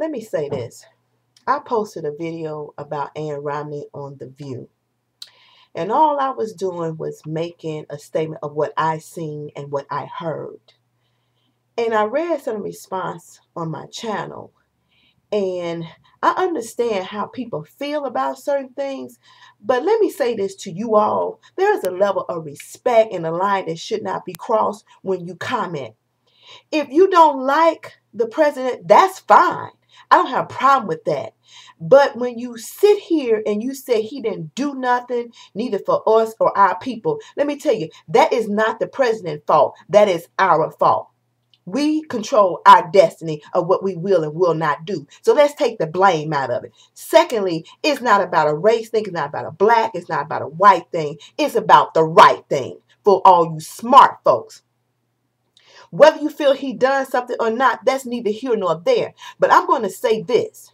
let me say this. I posted a video about Ann Romney on The View. And all I was doing was making a statement of what I seen and what I heard. And I read some response on my channel. And I understand how people feel about certain things. But let me say this to you all. There is a level of respect and a line that should not be crossed when you comment. If you don't like the president, that's fine. I don't have a problem with that. But when you sit here and you say he didn't do nothing, neither for us or our people, let me tell you, that is not the president's fault. That is our fault. We control our destiny of what we will and will not do. So let's take the blame out of it. Secondly, it's not about a race thing. It's not about a black. It's not about a white thing. It's about the right thing for all you smart folks. Whether you feel he done something or not, that's neither here nor there. But I'm going to say this.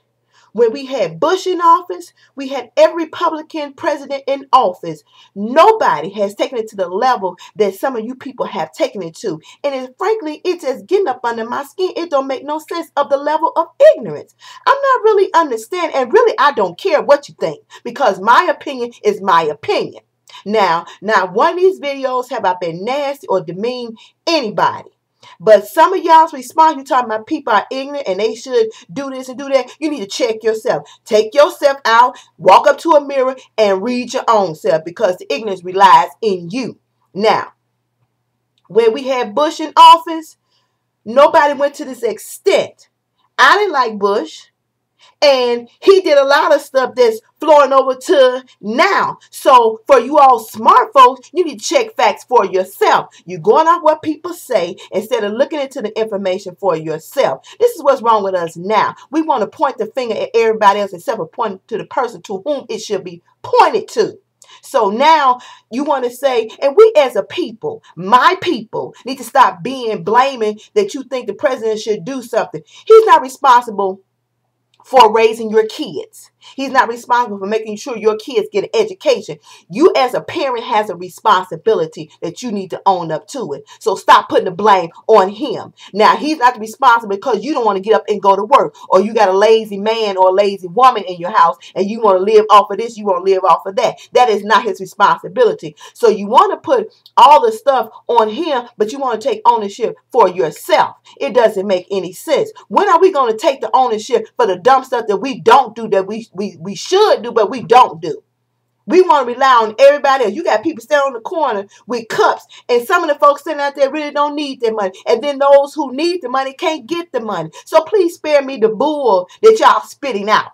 When we had Bush in office, we had every Republican president in office. Nobody has taken it to the level that some of you people have taken it to. And it, frankly, it's just getting up under my skin. It don't make no sense of the level of ignorance. I'm not really understand, and really I don't care what you think because my opinion is my opinion. Now, now one of these videos have I been nasty or demean anybody. But some of y'all's response, you talking about people are ignorant and they should do this and do that. You need to check yourself. Take yourself out, walk up to a mirror, and read your own self because the ignorance relies in you. Now, when we had Bush in office, nobody went to this extent. I didn't like Bush. And he did a lot of stuff that's flowing over to now. So for you all smart folks, you need to check facts for yourself. You're going off what people say instead of looking into the information for yourself. This is what's wrong with us now. We want to point the finger at everybody else instead of pointing to the person to whom it should be pointed to. So now you want to say, and we as a people, my people, need to stop being blaming that you think the president should do something. He's not responsible for raising your kids. He's not responsible for making sure your kids get an education. You as a parent has a responsibility that you need to own up to it. So stop putting the blame on him. Now he's not responsible because you don't want to get up and go to work or you got a lazy man or a lazy woman in your house and you want to live off of this, you want to live off of that. That is not his responsibility. So you want to put all the stuff on him, but you want to take ownership for yourself. It doesn't make any sense. When are we going to take the ownership for the dumb stuff that we don't do that we we, we should do, but we don't do. We want to rely on everybody else. You got people standing on the corner with cups, and some of the folks sitting out there really don't need their money. And then those who need the money can't get the money. So please spare me the bull that y'all spitting out.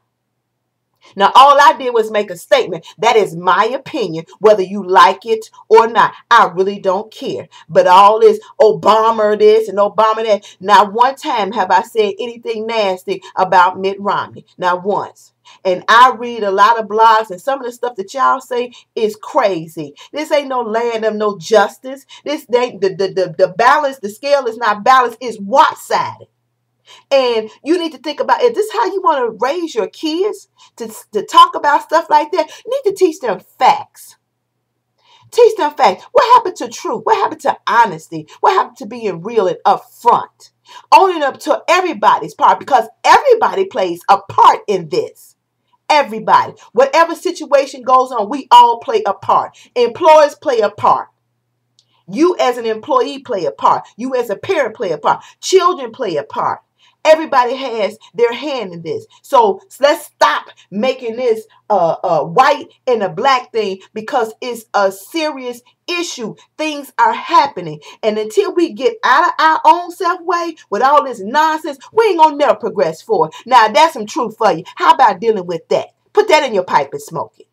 Now, all I did was make a statement. That is my opinion, whether you like it or not. I really don't care. But all this Obama this and Obama that. Not one time have I said anything nasty about Mitt Romney. Not once. And I read a lot of blogs, and some of the stuff that y'all say is crazy. This ain't no land of no justice. This ain't the, the, the, the balance, the scale is not balanced, it's one-sided. And you need to think about is this how you want to raise your kids to, to talk about stuff like that? You need to teach them facts. Teach them facts. What happened to truth? What happened to honesty? What happened to being real and upfront? Owning up to everybody's part because everybody plays a part in this. Everybody. Whatever situation goes on, we all play a part. Employers play a part. You as an employee play a part. You as a parent play a part. Children play a part. Everybody has their hand in this. So let's stop making this a, a white and a black thing because it's a serious issue. Things are happening. And until we get out of our own self way with all this nonsense, we ain't gonna never progress forward. Now that's some truth for you. How about dealing with that? Put that in your pipe and smoke it.